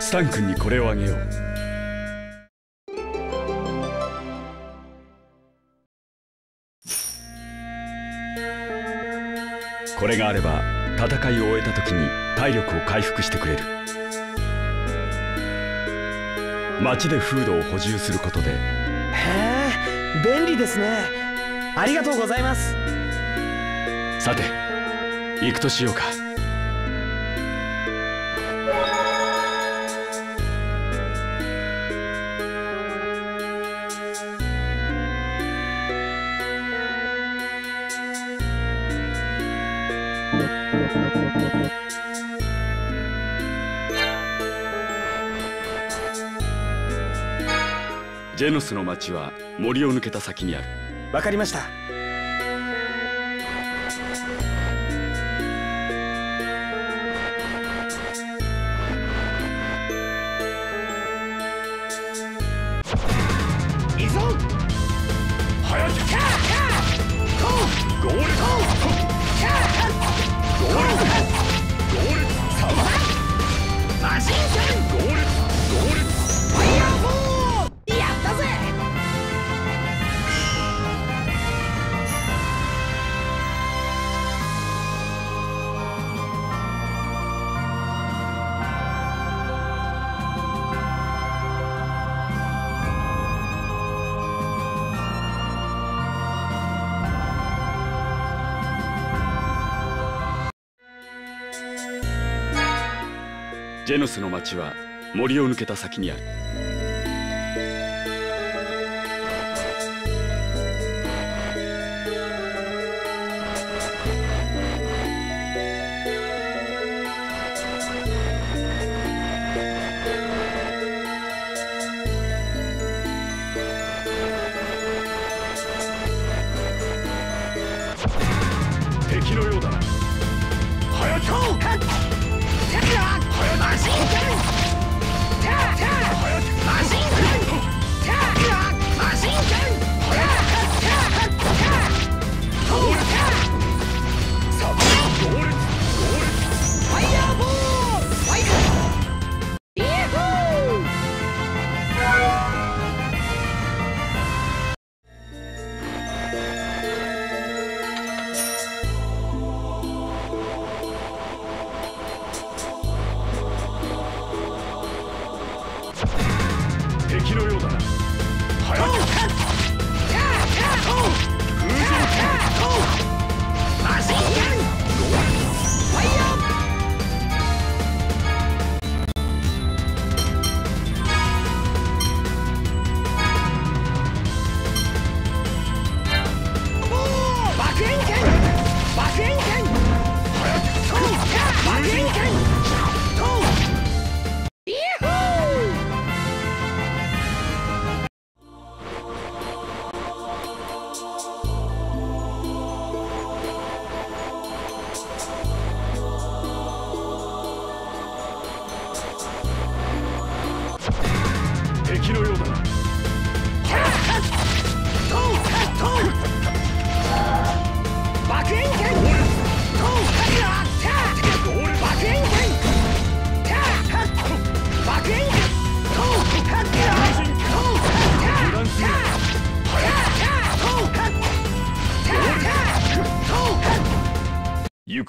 スタン君にこれをあげよう。これがあれば戦いを終えた時に体力を回復してくれる。町でフードを補充することで。へえ便利ですね。ありがとうございます。さて行くとしようかジェノスの町は森を抜けた先にある。わかりましたジェノスの町は森を抜けた先にある。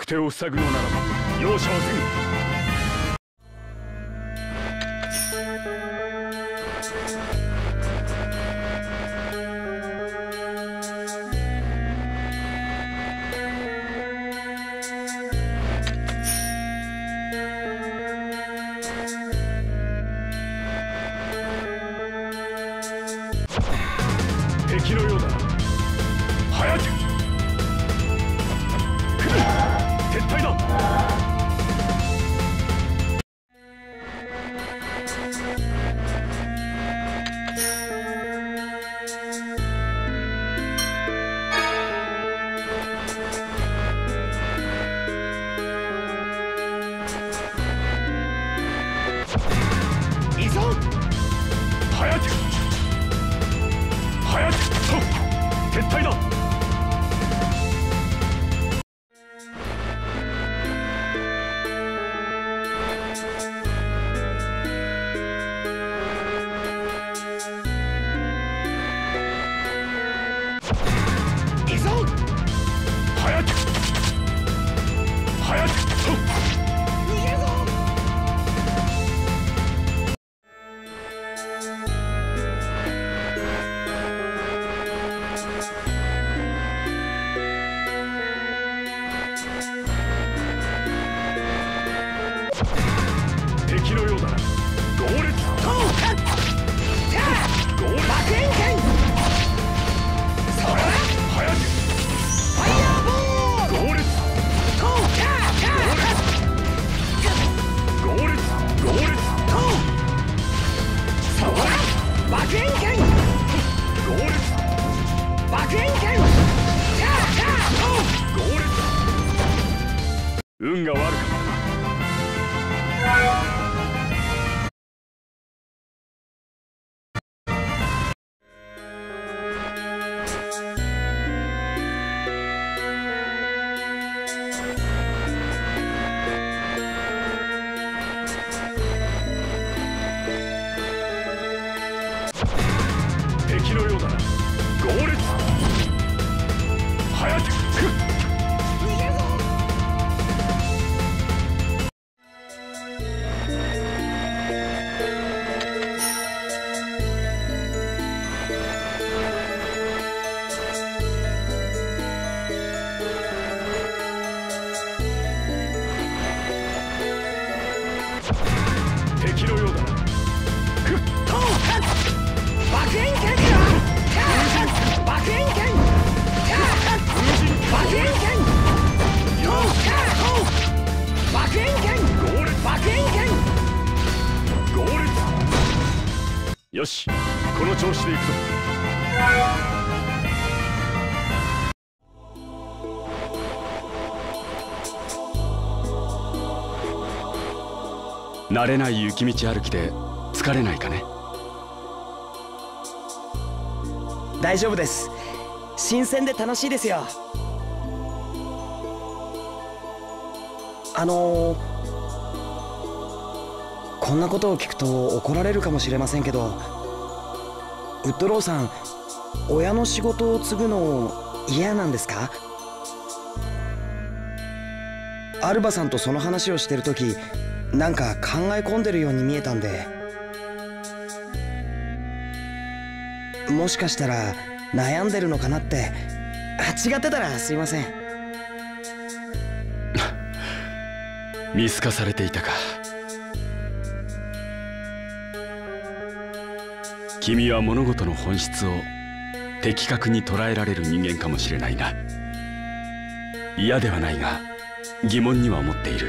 手を塞ぐのならば容赦はせんよしこの調子でいくぞ。慣れない雪道歩きで疲れないかね？大丈夫です。新鮮で楽しいですよ。あのーこんなことを聞くと怒られるかもしれませんけどウッドローさん親の仕事を継ぐの嫌なんですか？アルバさんとその話をしてる時なんか考え込んでるように見えたんでもしかしたら悩んでるのかなってあ違ってたらすいません。見透かされていたか。君は物事の本質を的確に捉えられる人間かもしれないな。嫌ではないが疑問には思っている。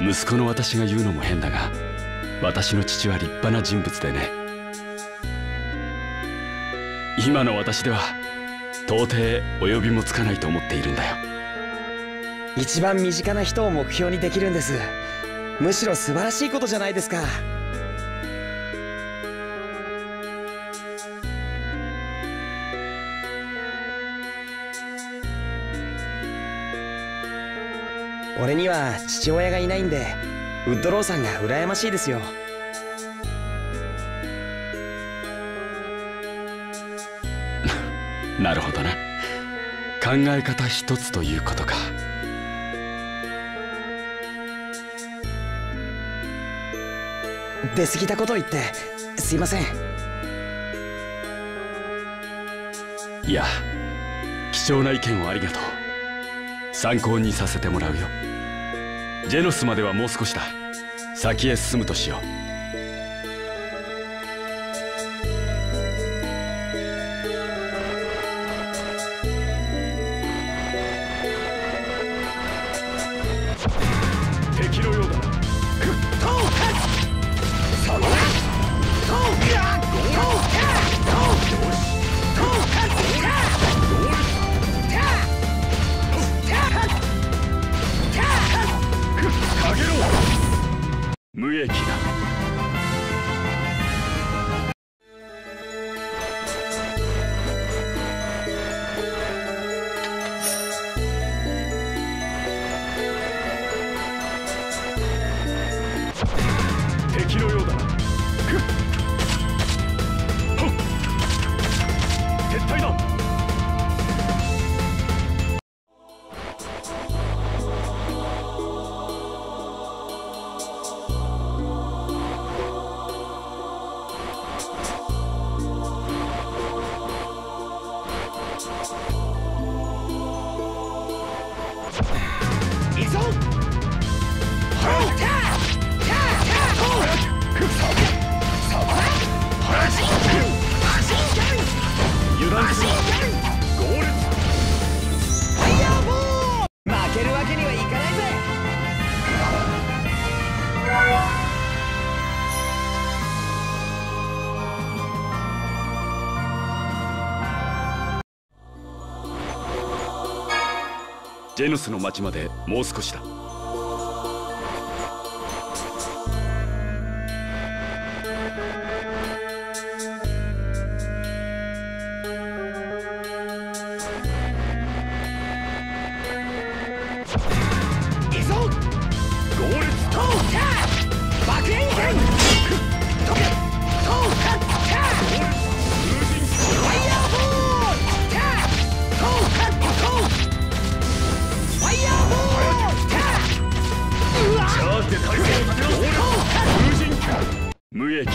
息子の私が言うのも変だが私の父は立派な人物でね。今の私では到底及びもつかないと思っているんだよ。一番身近な人を目標にできるんです。むしろ素晴らしいことじゃないですか。俺には父親がいないんでウッドローさんが羨ましいですよ。なるほどな考え方一つということか。出過ぎたこと言ってすいません。いや貴重な意見をありがとう。参考にさせてもらうよジェノスまではもう少しだ。先へ進むとしよう。無益ジェノスの町までもう少しだ。無益だ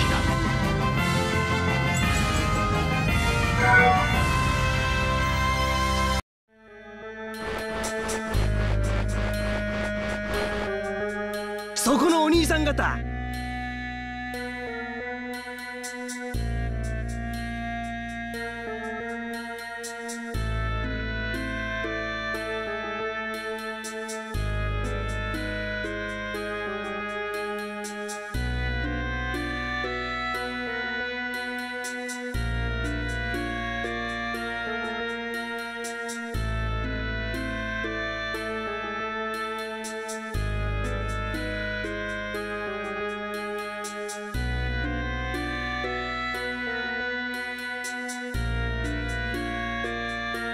そこのお兄さん方。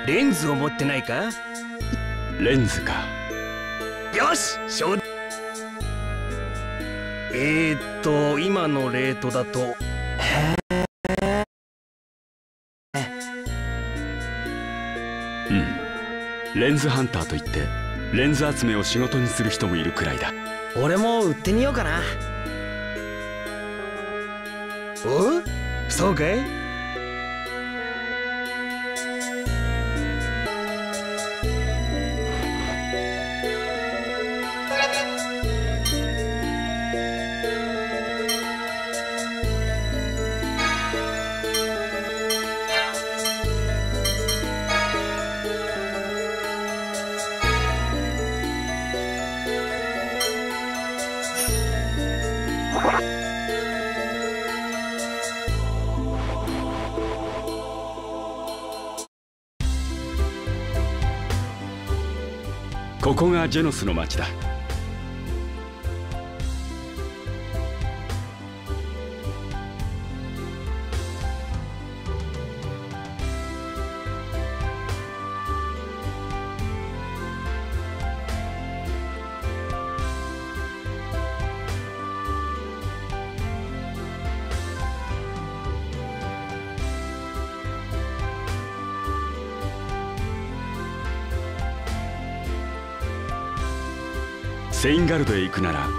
レンズを持ってないか？レンズか。よし承えー、っと今のレートだと。うん。レンズハンターといってレンズ集めを仕事にする人もいるくらいだ。俺も売ってみようかな。おそうかい？ここがジェノスの町だ。セインガルドへ行くなら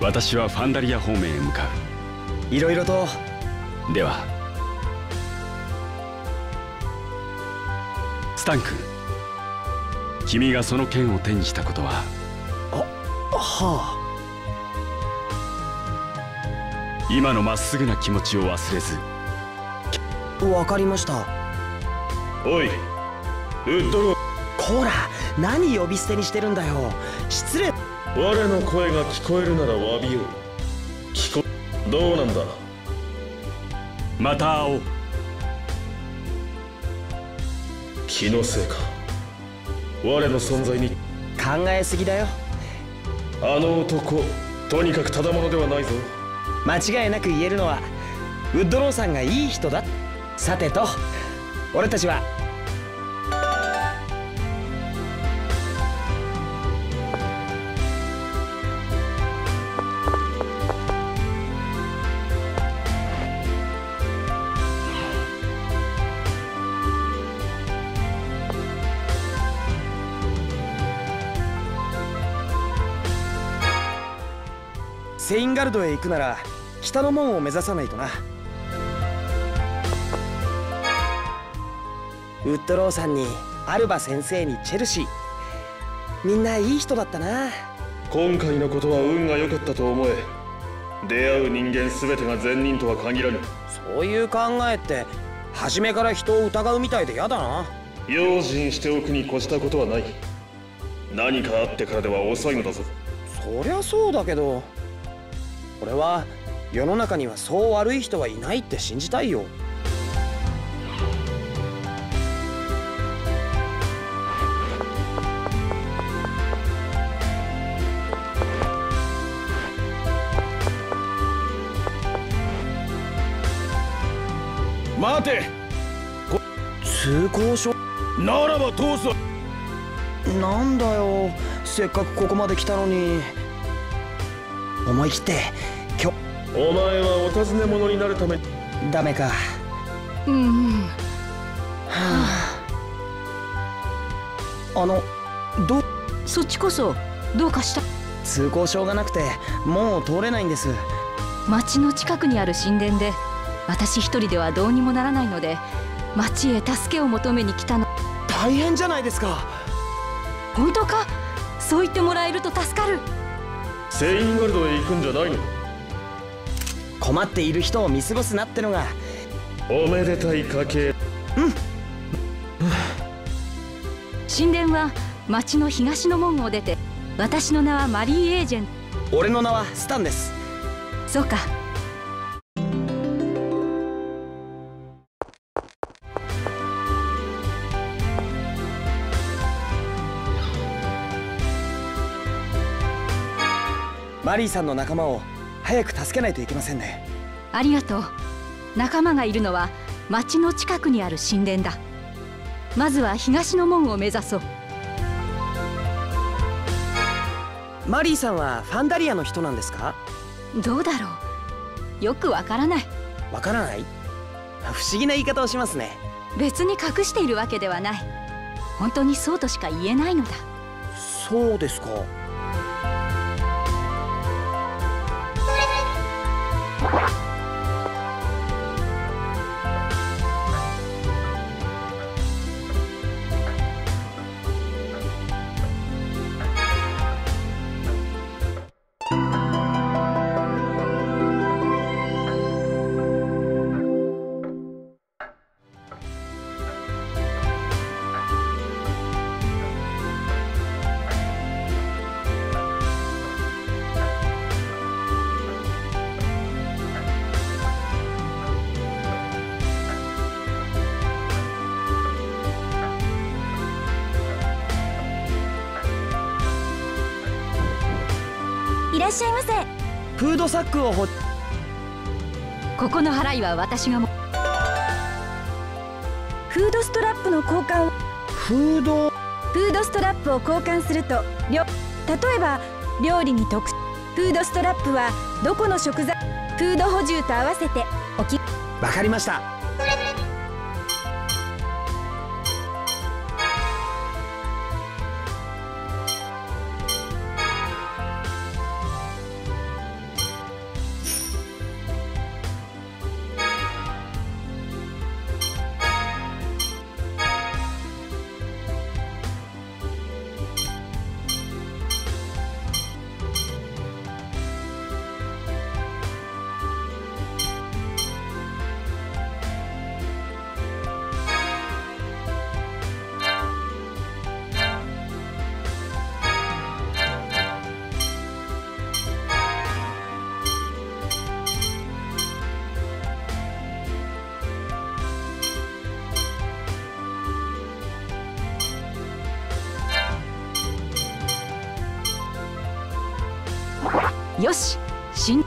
私はファンダリア方面へ向かいろいろと。うでは。スタン君君がその剣を手にしたことは？は今のまっすぐな気持ちを忘れず。あわかりました。おいウッドロこら何呼び捨てにしてるんだよ。失礼我の声が聞こえるなら詫びよう。聞こどうなんだ？また会おう。気のせいか。我の存在に。考えすぎだよ。あの男とにかくただ者ではないぞ。間違いなく言えるのはウッドローさんがいい人だ。さてと俺たちはセインガルドへ行くなら北の門を目指さないとな。ウッドローさんにアルバ先生にチェルシー。みんないい人だったな。今回のことは運が良かったと思え。出会う人間全てが善人とは限らぬ。そういう考えって初めから人を疑うみたいで嫌だな。用心しておくに越したことはない。何かあってからでは遅いのだぞ。そりゃそうだけど俺は世の中にはそう悪い人はいないって信じたいよ。待て。通行証？ならば通すなんだよ。せっかくここまで来たのに。思い切って。お前はお尋ね者になるため日ダメか。うんうん。あのどう？そっちこそどうかした？通行証がなくてもう通れないんです。町の近くにある神殿で私一人ではどうにもならないので町へ助けを求めに来たの。大変じゃないですか。本当か？そう言ってもらえると助かる。セインガルドへ行くんじゃないの？困っている人を見過ごすなってのが。おめでたい家系。神殿は町の東の門を出て私の名はマリー・エージェン俺の名はスタンです。そうか。マリーさんの仲間を早く助けないといけませんね。ありがとう。仲間がいるのは町の近くにある神殿だ。まずは東の門を目指そう。マリーさんはファンダリアの人なんですか？どうだろう。よくわからない。わからない？不思議な言い方をしますね。別に隠しているわけではない。本当にそうとしか言えないのだ。そうですかフードサックをほここの払いは私がもフードストラップの交換をフード。フードストラップを交換すると例えば料理に特フードストラップはどこの食材フード補充と合わせておきわかりましたよし新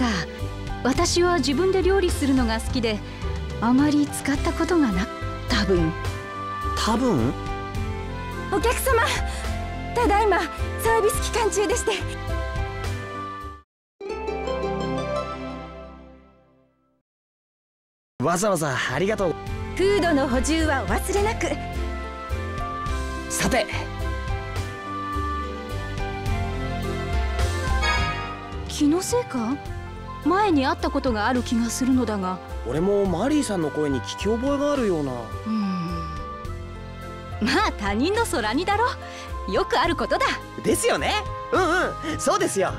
か私は自分で料理するのが好きであまり使ったことがな多分。多分？お客様ただいまサービス期間中でして。わざわざありがとう。フードの補充はお忘れなく。さて。気のせいか？前に会ったことがある気がするのだが。俺もマリーさんの声に聞き覚えがあるような。うん。まあ他人の空にだろ。よくあることだ。ですよね。うんうん。そうですよ。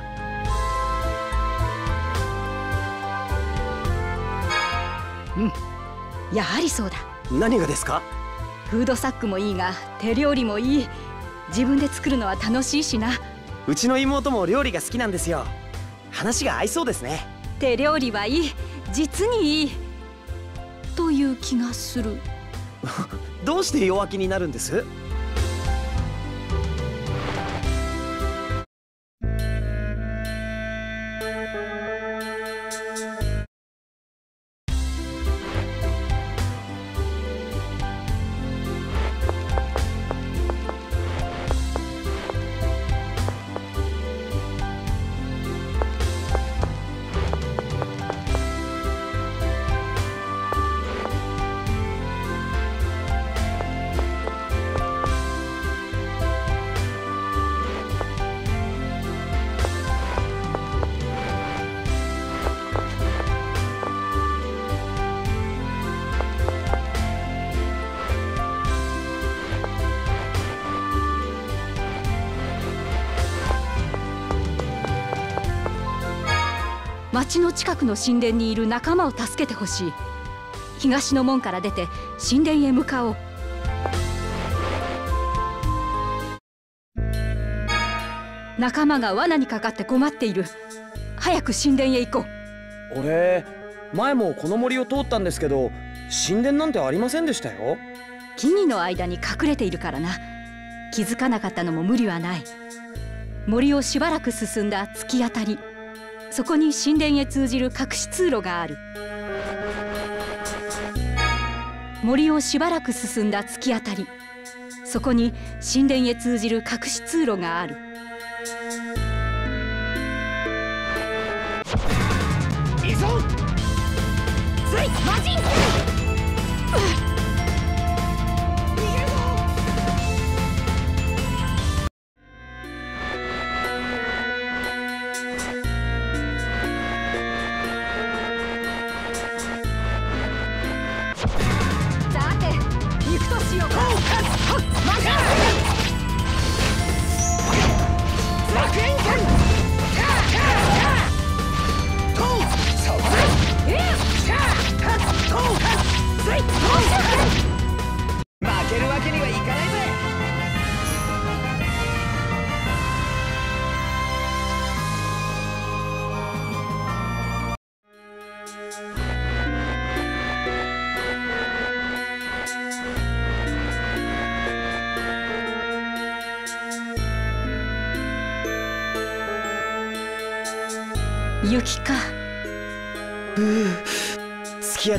やはりそうだ。何がですか？フードサックもいいが手料理もいい。自分で作るのは楽しいしな。うちの妹も料理が好きなんですよ。話が合いそうですね手料理はいい。実にいい。という気がする。どうして弱気になるんです？町の近くの神殿にいる仲間を助けてほしい。東の門から出て神殿へ向かおう。仲間が罠にかかって困っている。早く神殿へ行こう。俺前もこの森を通ったんですけど神殿なんてありませんでしたよ。木々の間に隠れているからな。気づかなかったのも無理はない。森をしばらく進んだ突き当たりそこに神殿へ通じる隠し通路がある。森をしばらく進んだ突き当たり。そこに神殿へ通じる隠し通路がある。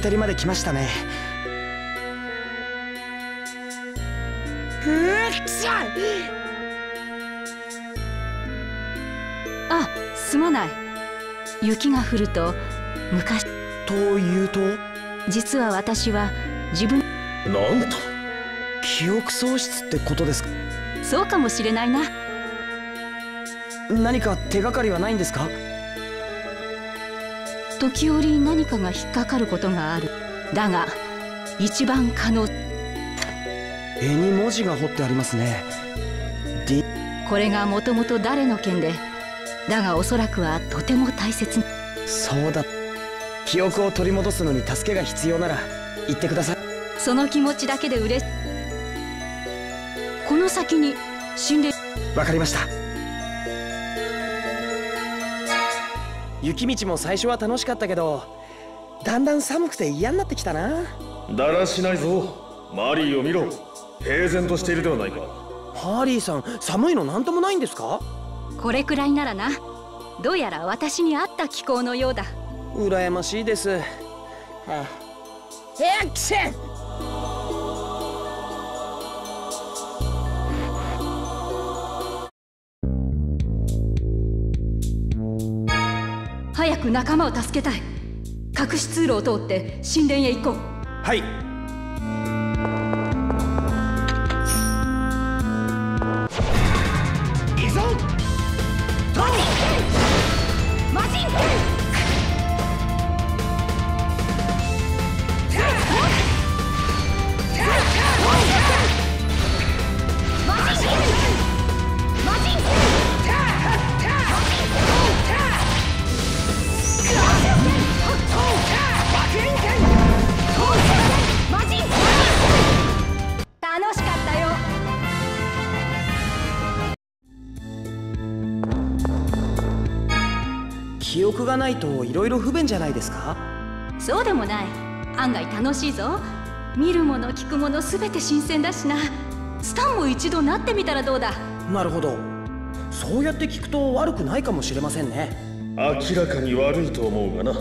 たりまで来ましたね。うっしゃあすまない。雪が降ると昔というと？実は私は自分なんと！記憶喪失ってことですか？そうかもしれないな。何か手がかりはないんですか？時折何かが引っかかることがある。だが一番可能。絵に文字が彫ってありますね。これがもともと誰の剣でだがおそらくはとても大切。なそうだ。記憶を取り戻すのに助けが必要なら言ってください。その気持ちだけで嬉しこの先に神殿わかりました雪道も最初は楽しかったけどだんだん寒くて嫌になってきたな。だらしないぞ。マリーを見ろ。平然としているではないか。ハーリーさん寒いのなんともないんですか？これくらいならな。どうやら私に合った気候のようだ。羨ましいです。はあエクセン早く仲間を助けたい。隠し通路を通って神殿へ行こう。はい。ないと色々不便じゃないですか？そうでもない。案外楽しいぞ。見るもの聞くもの全て新鮮だしな。スタンも一度なってみたらどうだ？なるほど。そうやって聞くと悪くないかもしれませんね。明らかに悪いと思うがな